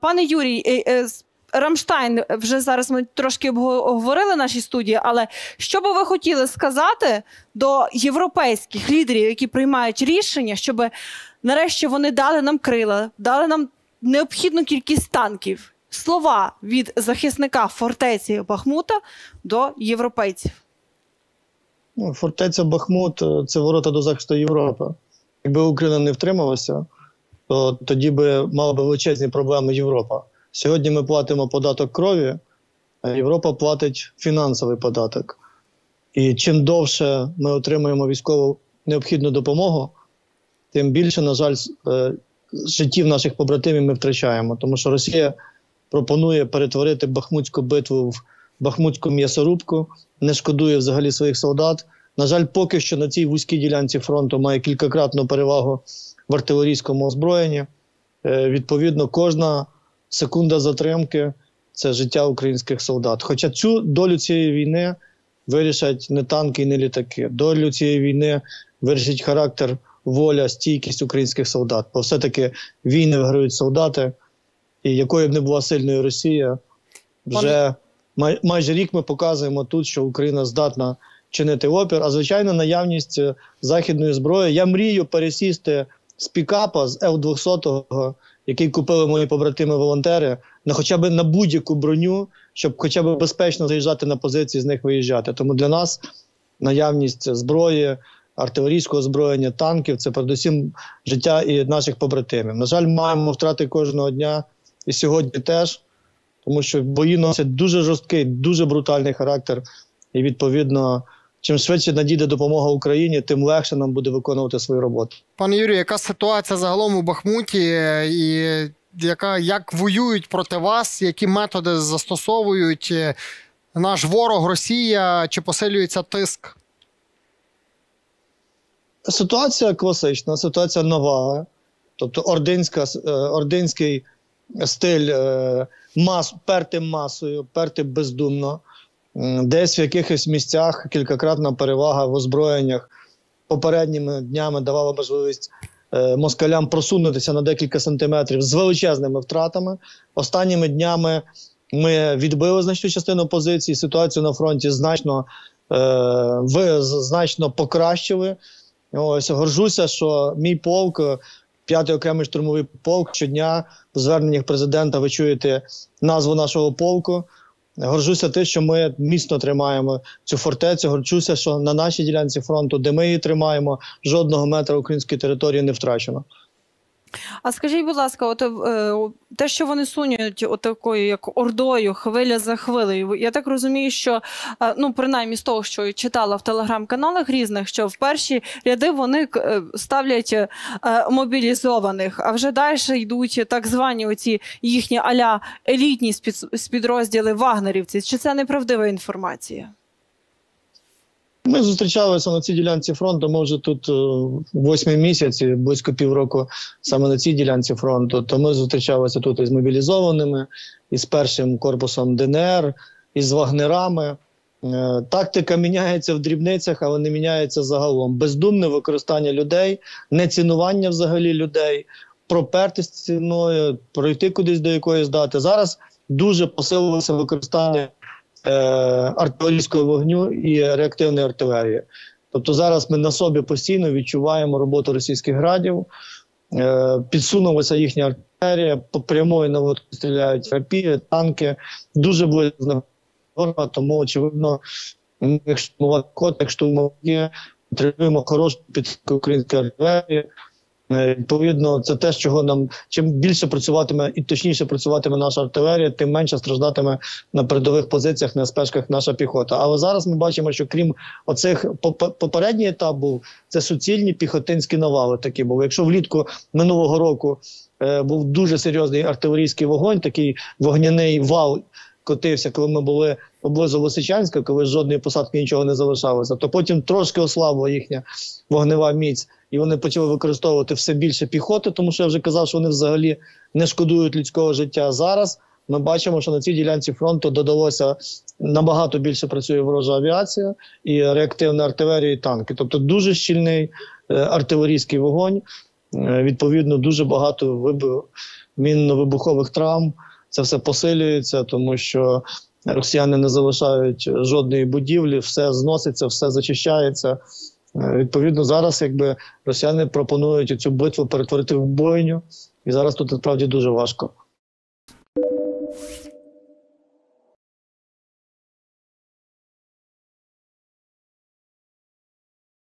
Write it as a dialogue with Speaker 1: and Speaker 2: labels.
Speaker 1: Пане Юрій, е, е, Рамштайн вже зараз ми трошки обговорили в нашій студії, але що би ви хотіли сказати до європейських лідерів, які приймають рішення, щоб нарешті вони дали нам крила, дали нам необхідну кількість танків? Слова від захисника фортеці Бахмута до європейців.
Speaker 2: Ну, Фортеця Бахмут це ворота до захисту Європи. Якби Україна не втрималася, то тоді би мала би величезні проблеми Європа. Сьогодні ми платимо податок крові, а Європа платить фінансовий податок. І чим довше ми отримуємо військову необхідну допомогу, тим більше, на жаль, е, життів наших побратимів ми втрачаємо. Тому що Росія пропонує перетворити Бахмутську битву в Бахмутську м'ясорубку, не шкодує взагалі своїх солдат. На жаль, поки що на цій вузькій ділянці фронту має кількакратну перевагу в артилерійському озброєнні. Е, відповідно, кожна секунда затримки це життя українських солдат. Хоча цю долю цієї війни вирішать не танки і не літаки. Долю цієї війни вирішить характер, воля, стійкість українських солдат. Бо все-таки війни виграють солдати, і якою б не була сильною Росія, вже май, майже рік ми показуємо тут, що Україна здатна чинити опір. А звичайно, наявність е, західної зброї. Я мрію пересісти з пікапа з Л-200, який купили мої побратими-волонтери, на хоча б на будь-яку броню, щоб хоча б безпечно заїжджати на позиції, з них виїжджати. Тому для нас наявність зброї, артилерійського озброєння, танків це передусім життя і наших побратимів. На жаль, маємо втрати кожного дня і сьогодні теж, тому що бої носять дуже жорсткий, дуже брутальний характер, і відповідно. Чим швидше надійде допомога Україні, тим легше нам буде виконувати свою роботу.
Speaker 3: Пане Юрію, яка ситуація загалом у Бахмуті, і яка як воюють проти вас, які методи застосовують наш ворог, Росія, чи посилюється тиск?
Speaker 2: Ситуація класична, ситуація нова. Тобто ординська, е, ординський стиль е, мас, перти масою, перти бездумно десь в якихось місцях кількакратна перевага в озброєннях попередніми днями давала можливість е, москалям просунутися на декілька сантиметрів з величезними втратами. Останніми днями ми відбили значну частину позицій. Ситуацію на фронті значно е, ви значно покращили. Ось горжуся, що мій полк. П'ятий окремий штурмовий полк щодня в зверненнях президента ви чуєте назву нашого полку. Горжуся те, що ми міцно тримаємо цю фортецю. Горжуся, що на нашій ділянці фронту, де ми її тримаємо, жодного метра української території не втрачено.
Speaker 1: А скажіть, будь ласка, от е, те, що вони сунуть отакою, як ордою, хвиля за хвилею, я так розумію, що е, ну принаймні з того, що читала в телеграм-каналах різних, що в перші ряди вони е, ставлять мобілізованих, а вже далі йдуть так звані оці їхні аля елітні спідрозділи вагнерівці. Чи це неправдива інформація?
Speaker 2: Ми зустрічалися на цій ділянці фронту. Ми вже тут е, восьмий місяць, близько півроку саме на цій ділянці фронту. То ми зустрічалися тут із мобілізованими, із першим корпусом ДНР, із вагнерами. Е, тактика міняється в дрібницях, але не міняється загалом. Бездумне використання людей, нецінування взагалі людей, пропертись ціною, пройти кудись до якоїсь дати. Зараз дуже посилилося використання Е, артилерійського вогню і реактивної артилерії. Тобто зараз ми на собі постійно відчуваємо роботу російських градів, е, підсунулася їхня артилерія, по прямої наводку стріляють рапії, танки, дуже близько тому очевидно, як штурмова код, як штурмовики, отримуємо хорошу підтримку української артилерії. Е, відповідно, це те, чого нам чим більше працюватиме і точніше працюватиме наша артилерія, тим менше страждатиме на передових позиціях на спешках наша піхота. Але зараз ми бачимо, що крім оцих попередній етап був це суцільні піхотинські навали. Такі були. Якщо влітку минулого року е, був дуже серйозний артилерійський вогонь, такий вогняний вал котився, коли ми були поблизу Лисичанська, коли жодної посадки нічого не залишалося, то потім трошки ослабла їхня вогнева міць, і вони почали використовувати все більше піхоти, тому що я вже казав, що вони взагалі не шкодують людського життя. Зараз ми бачимо, що на цій ділянці фронту додалося набагато більше працює ворожа авіація і реактивна артилерія і танки, тобто дуже щільний е, артилерійський вогонь. Е, відповідно, дуже багато мінно-вибухових травм. Це все посилюється, тому що росіяни не залишають жодної будівлі, все зноситься, все зачищається. Е, Відповідно, зараз якби росіяни пропонують цю битву перетворити в бойню, і зараз тут насправді дуже важко.